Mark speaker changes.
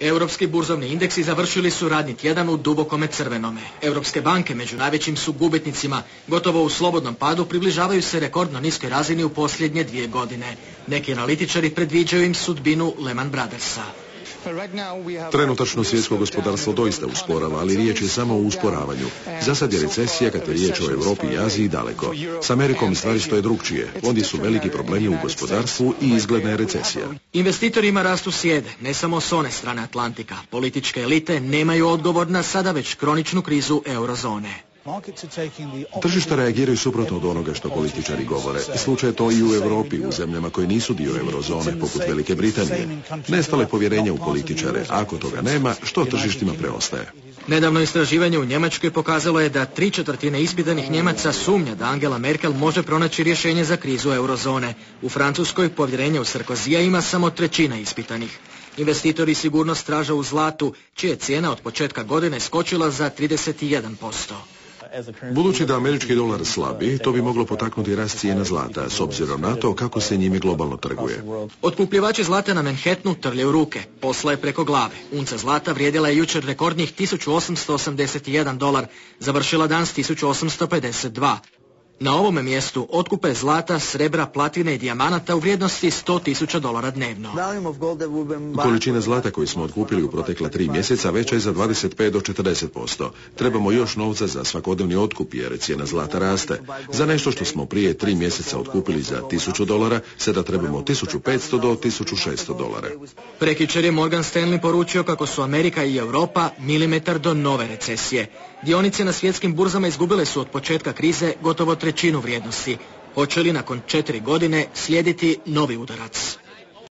Speaker 1: Europski burzovni indeksi završili su radni tjedan u dubokome crvenome. Europske banke među najvećim su gubitnicima, gotovo u slobodnom padu približavaju se rekordno niskoj razini u posljednje dvije godine. Neki analitičari predviđaju im sudbinu Lehman Brothersa.
Speaker 2: Trenutačno svjetsko gospodarstvo doista usporava, ali riječ je samo o usporavanju. Za sad je recesija, kad je riječ o Europi i Aziji, daleko. S Amerikom stvari stoje drugčije. Ondje su veliki problemi u gospodarstvu i izgledna je recesija.
Speaker 1: Investitorima rastu sjede, ne samo s one strane Atlantika. Političke elite nemaju odgovor na sada već kroničnu krizu eurozone.
Speaker 2: Tržišta reagiraju suprotno od onoga što političari govore. Slučaj je to i u Europi, u zemljama koje nisu dio eurozone, poput Velike Britanije. Nestale povjerenja u političare. Ako toga nema, što tržištima preostaje?
Speaker 1: Nedavno istraživanje u Njemačkoj pokazalo je da tri četvrtine ispitanih Njemaca sumnja da Angela Merkel može pronaći rješenje za krizu eurozone. U Francuskoj povjerenje u Sarkozija ima samo trećina ispitanih. Investitori sigurnost traže u zlatu, čija je cijena od početka godine skočila za 31%.
Speaker 2: Budući da američki dolar slabi, to bi moglo potaknuti rast cijena zlata, s obzirom na to kako se njime globalno trguje.
Speaker 1: Otkupljivači zlata na Manhattanu trlje u ruke. Posla je preko glave. Unca zlata vrijedila je jučer rekordnih 1881 dolar, završila dan s 1852. Na ovome mjestu otkupe zlata, srebra, platine i dijamanata u vrijednosti 100.000 dolara dnevno.
Speaker 2: Količina zlata koju smo otkupili u protekla tri mjeseca veća je za 25 do 40%. Trebamo još novca za svakodnevni otkup jer cijena zlata raste. Za nešto što smo prije tri mjeseca otkupili za 1000 dolara, sada trebamo 1500 do 1600 dolara.
Speaker 1: Prekičer je Morgan Stanley poručio kako su Amerika i Europa milimetar do nove recesije. Dionice na svjetskim burzama izgubile su od početka krize gotovo trećinu vrijednosti. Hoće li nakon četiri godine slijediti novi udarac?